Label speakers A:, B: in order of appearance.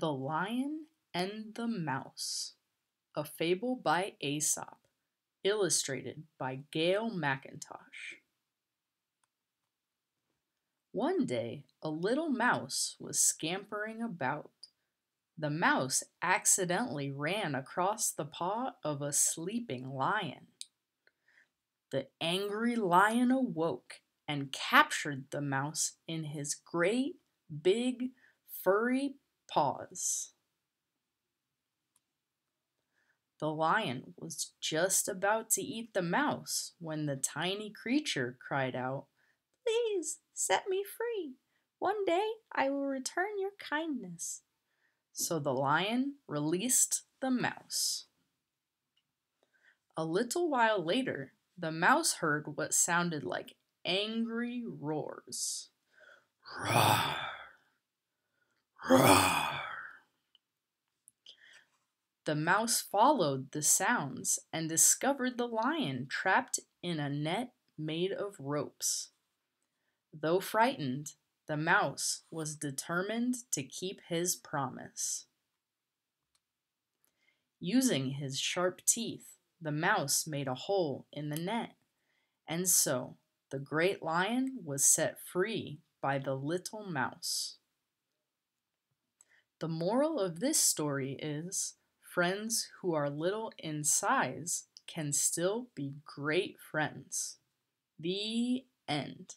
A: The Lion and the Mouse, a fable by Aesop, illustrated by Gail McIntosh. One day, a little mouse was scampering about. The mouse accidentally ran across the paw of a sleeping lion. The angry lion awoke and captured the mouse in his great, big, furry paws. The lion was just about to eat the mouse when the tiny creature cried out, Please set me free. One day I will return your kindness. So the lion released the mouse. A little while later, the mouse heard what sounded like angry roars.
B: Roar! Roar!
A: The mouse followed the sounds and discovered the lion trapped in a net made of ropes. Though frightened, the mouse was determined to keep his promise. Using his sharp teeth, the mouse made a hole in the net, and so the great lion was set free by the little mouse. The moral of this story is friends who are little in size can still be great friends. The end.